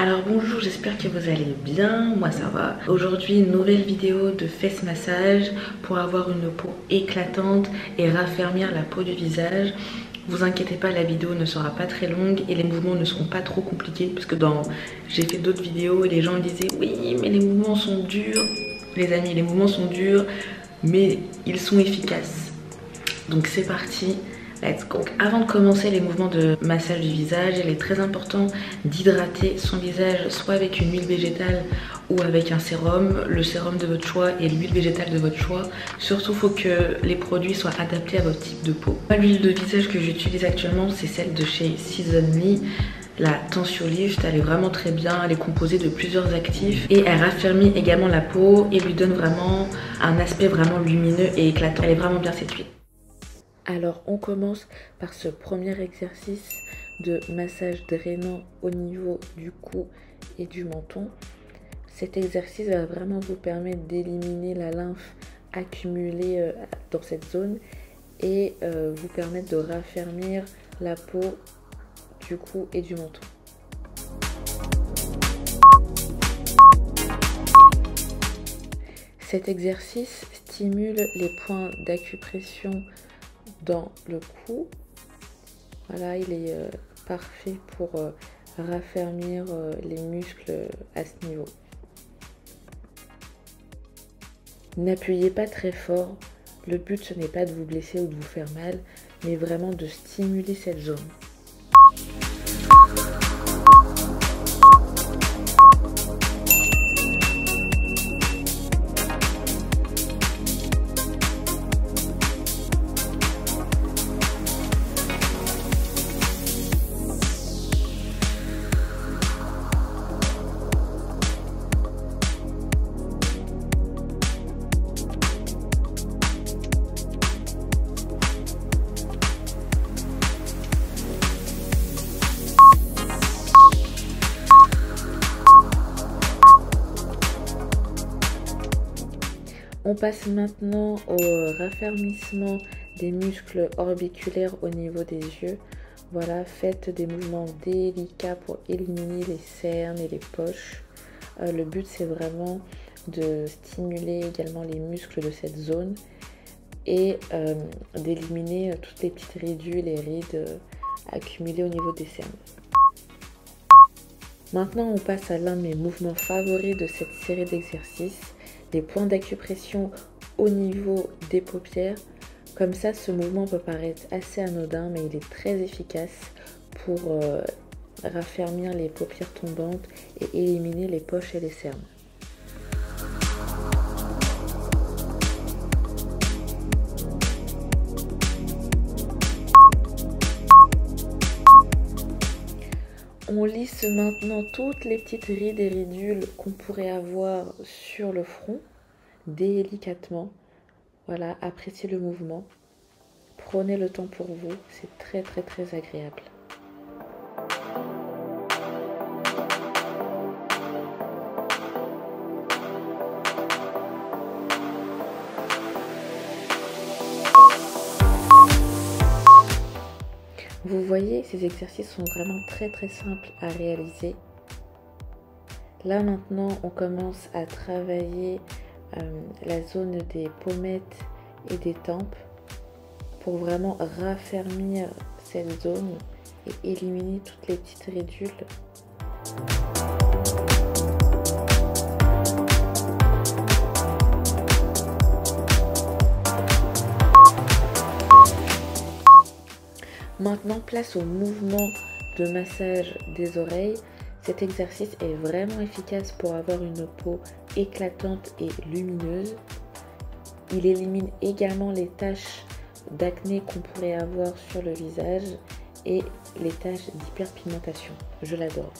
Alors bonjour, j'espère que vous allez bien, moi ça va. Aujourd'hui, nouvelle vidéo de face massage pour avoir une peau éclatante et raffermir la peau du visage. Vous inquiétez pas, la vidéo ne sera pas très longue et les mouvements ne seront pas trop compliqués parce que dans j'ai fait d'autres vidéos et les gens disaient oui mais les mouvements sont durs. Les amis, les mouvements sont durs mais ils sont efficaces. Donc c'est parti. Donc avant de commencer les mouvements de massage du visage, il est très important d'hydrater son visage soit avec une huile végétale ou avec un sérum, le sérum de votre choix et l'huile végétale de votre choix. Surtout, il faut que les produits soient adaptés à votre type de peau. L'huile de visage que j'utilise actuellement, c'est celle de chez Seasonly. La Tensiolift, elle est vraiment très bien, elle est composée de plusieurs actifs et elle raffermit également la peau et lui donne vraiment un aspect vraiment lumineux et éclatant. Elle est vraiment bien cette huile. Alors on commence par ce premier exercice de massage drainant au niveau du cou et du menton. Cet exercice va vraiment vous permettre d'éliminer la lymphe accumulée euh, dans cette zone et euh, vous permettre de raffermir la peau du cou et du menton. Cet exercice stimule les points d'acupression dans le cou. Voilà, il est euh, parfait pour euh, raffermir euh, les muscles à ce niveau. N'appuyez pas très fort. Le but, ce n'est pas de vous blesser ou de vous faire mal, mais vraiment de stimuler cette zone. Passe maintenant au raffermissement des muscles orbiculaires au niveau des yeux. Voilà, faites des mouvements délicats pour éliminer les cernes et les poches. Euh, le but c'est vraiment de stimuler également les muscles de cette zone et euh, d'éliminer toutes les petites ridules et rides euh, accumulées au niveau des cernes. Maintenant, on passe à l'un de mes mouvements favoris de cette série d'exercices des points d'acupression au niveau des paupières. Comme ça, ce mouvement peut paraître assez anodin, mais il est très efficace pour euh, raffermir les paupières tombantes et éliminer les poches et les cernes. On lisse maintenant toutes les petites rides et ridules qu'on pourrait avoir sur le front, délicatement. Voilà, appréciez le mouvement. Prenez le temps pour vous, c'est très très très agréable. Vous voyez, ces exercices sont vraiment très très simples à réaliser. Là maintenant, on commence à travailler euh, la zone des pommettes et des tempes pour vraiment raffermir cette zone et éliminer toutes les petites ridules. Maintenant, place au mouvement de massage des oreilles. Cet exercice est vraiment efficace pour avoir une peau éclatante et lumineuse. Il élimine également les taches d'acné qu'on pourrait avoir sur le visage et les taches d'hyperpigmentation. Je l'adore.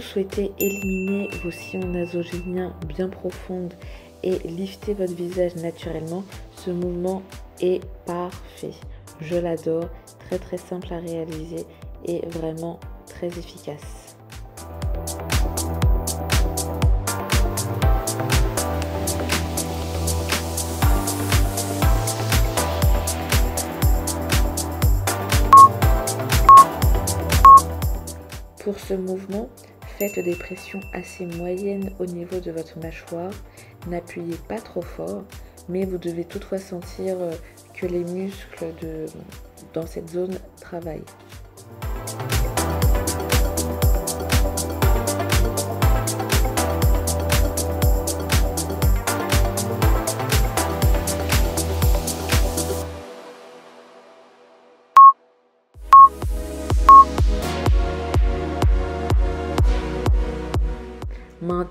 Souhaitez éliminer vos sillons nasogéniens bien profondes et lifter votre visage naturellement, ce mouvement est parfait. Je l'adore, très très simple à réaliser et vraiment très efficace. Pour ce mouvement, faites des pressions assez moyennes au niveau de votre mâchoire. N'appuyez pas trop fort, mais vous devez toutefois sentir euh, que les muscles dans cette zone travaillent.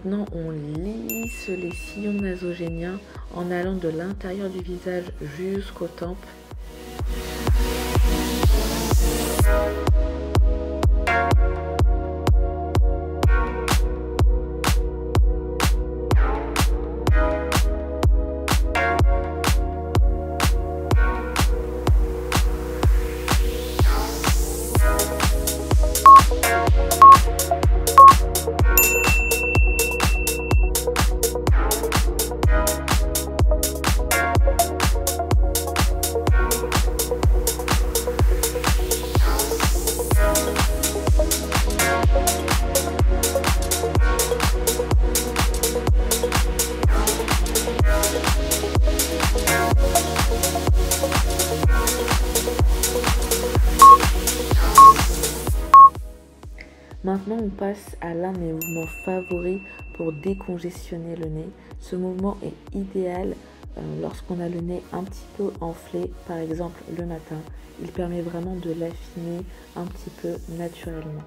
Maintenant, on lisse les sillons nasogéniens en allant de l'intérieur du visage jusqu'aux tempes. Maintenant, on passe à l'un de mes mouvements favoris pour décongestionner le nez. Ce mouvement est idéal euh, lorsqu'on a le nez un petit peu enflé, par exemple le matin. Il permet vraiment de l'affiner un petit peu naturellement.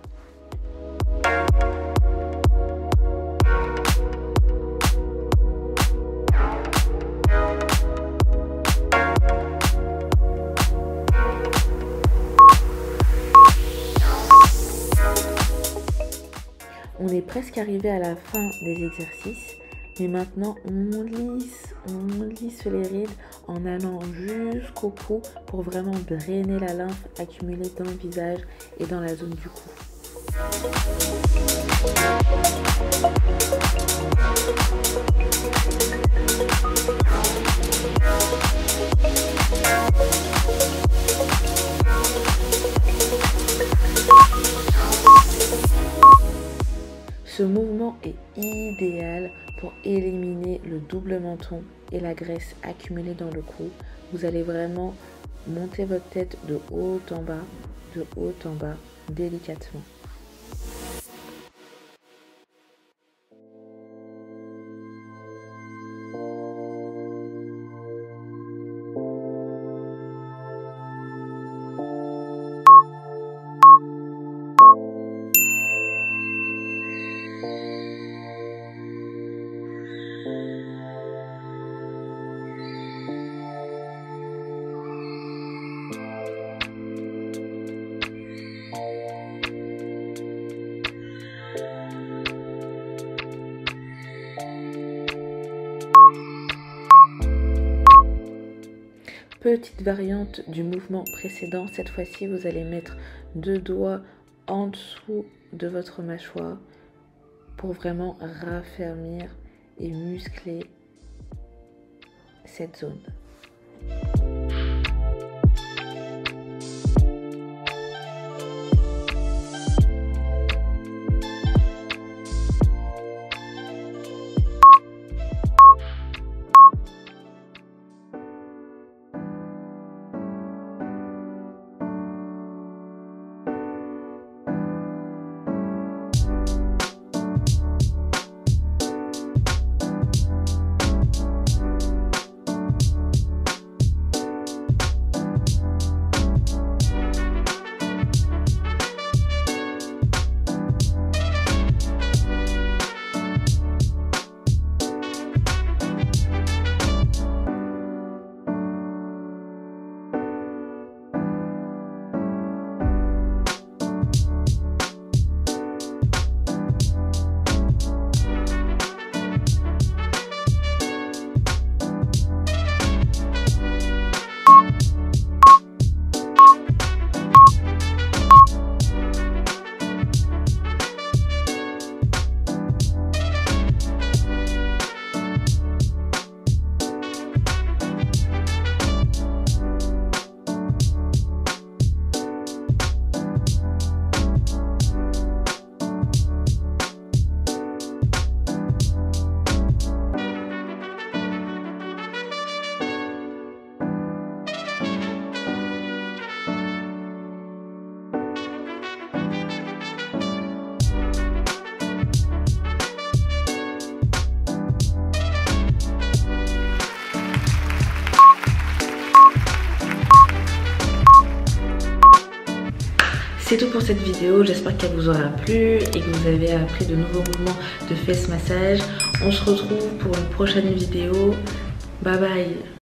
Presque arrivé à la fin des exercices. Mais maintenant, on lisse, on lisse les rides en allant jusqu'au cou pour vraiment drainer la lymphe accumulée dans le visage et dans la zone du cou. Ce mouvement est idéal pour éliminer le double menton et la graisse accumulée dans le cou. Vous allez vraiment monter votre tête de haut en bas, de haut en bas, délicatement. Petite variante du mouvement précédent, cette fois-ci vous allez mettre deux doigts en dessous de votre mâchoire pour vraiment raffermir et muscler cette zone. C'est tout pour cette vidéo, j'espère qu'elle vous aura plu et que vous avez appris de nouveaux mouvements de face massage. On se retrouve pour une prochaine vidéo. Bye bye